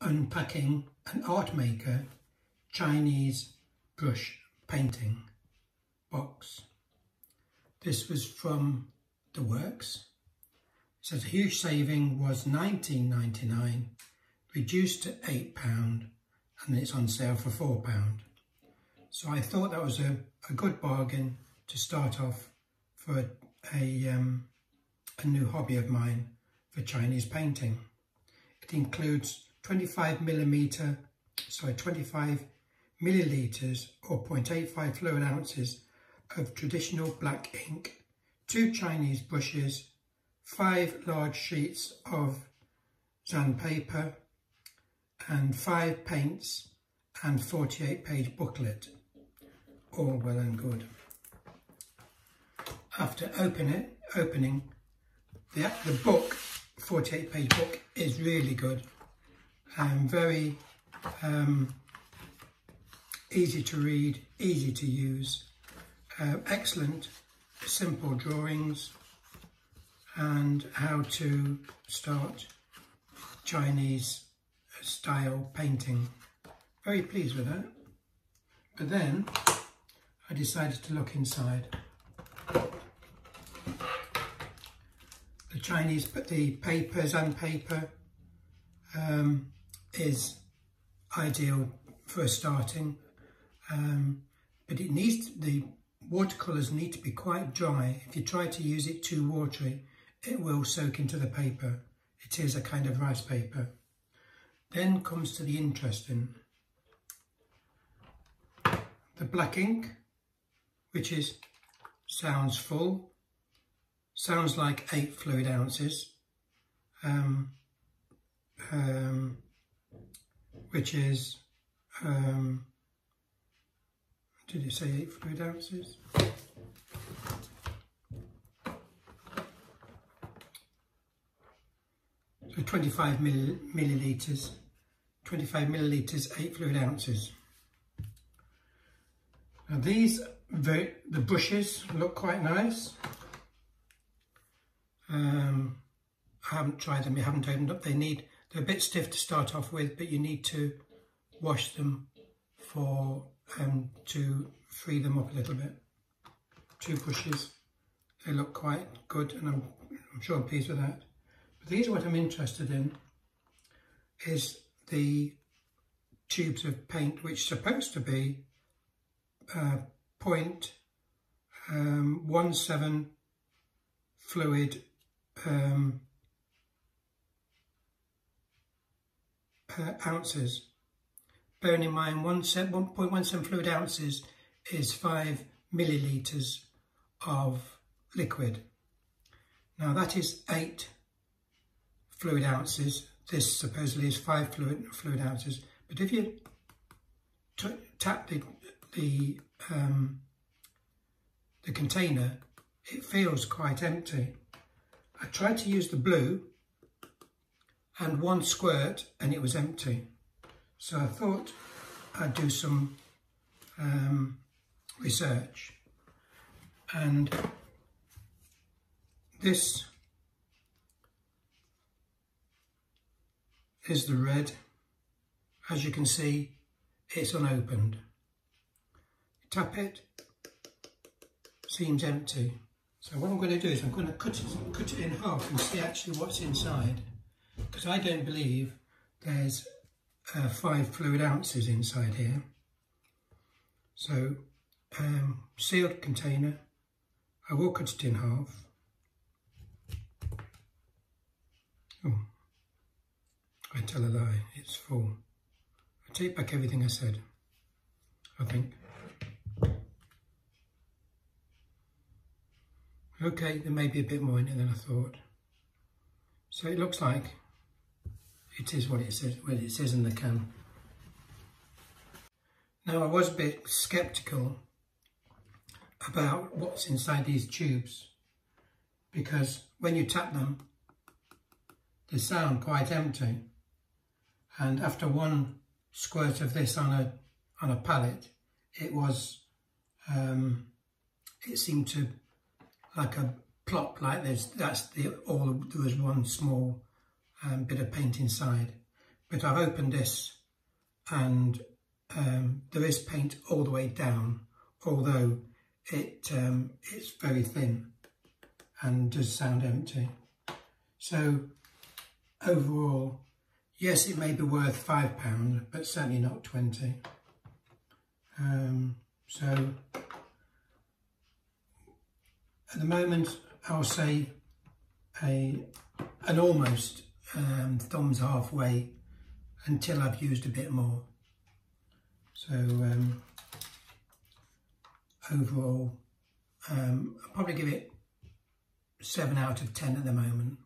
unpacking an art maker Chinese brush painting box. This was from the works. It says huge saving was 19.99, reduced to £8 and it's on sale for £4. So I thought that was a, a good bargain to start off for a, a, um, a new hobby of mine for Chinese painting. It includes 25 millimeter, sorry, 25 millilitres or 0.85 fluid ounces of traditional black ink, two Chinese brushes, five large sheets of sandpaper, and five paints and 48 page booklet. All well and good. After open it, opening, the, the book, 48 page book, is really good and very um, easy to read, easy to use, uh, excellent simple drawings and how to start Chinese style painting. Very pleased with that. But then I decided to look inside. The Chinese, but the papers and paper um, is ideal for starting, um, but it needs the watercolours need to be quite dry. If you try to use it too watery, it will soak into the paper. It is a kind of rice paper. Then comes to the interesting. The black ink, which is sounds full, sounds like eight fluid ounces, um, um, which is, um, did it say eight fluid ounces? So 25 millilitres, 25 millilitres, 8 fluid ounces. Now these, the, the brushes look quite nice. Um, I haven't tried them, I haven't opened up. They need, they're a bit stiff to start off with, but you need to wash them for um, to free them up a little bit. Two brushes, they look quite good and I'm, I'm sure I'm pleased with that. But these are what I'm interested in, is the tubes of paint which are supposed to be uh, point um, one seven fluid um, uh, ounces. Bearing in mind 1.17 fluid ounces is 5 millilitres of liquid. Now that is 8 fluid ounces. This supposedly is 5 fluid, fluid ounces. But if you tap the, the, um, the container, it feels quite empty. I tried to use the blue and one squirt and it was empty. So I thought I'd do some um, research and this is the red. As you can see, it's unopened. Tap it, seems empty. So what I'm going to do is I'm going to cut it, cut it in half and see actually what's inside. Because I don't believe there's uh, five fluid ounces inside here. So, um, sealed container, I will cut it in half. Oh, I tell a lie, it's full. I take back everything I said, I think. Okay, there may be a bit more in it than I thought. So it looks like it is what it says, what it says in the can. Now I was a bit sceptical about what's inside these tubes because when you tap them they sound quite empty and after one squirt of this on a on a palette it was um, it seemed to like a plop like this. That's the all. There was one small um, bit of paint inside, but I've opened this and um, there is paint all the way down, although it um, it's very thin and does sound empty. So overall, yes, it may be worth five pound, but certainly not 20. Um, so at the moment, I'll say a an almost um, thumbs halfway until I've used a bit more. So um, overall, um, I'll probably give it 7 out of 10 at the moment.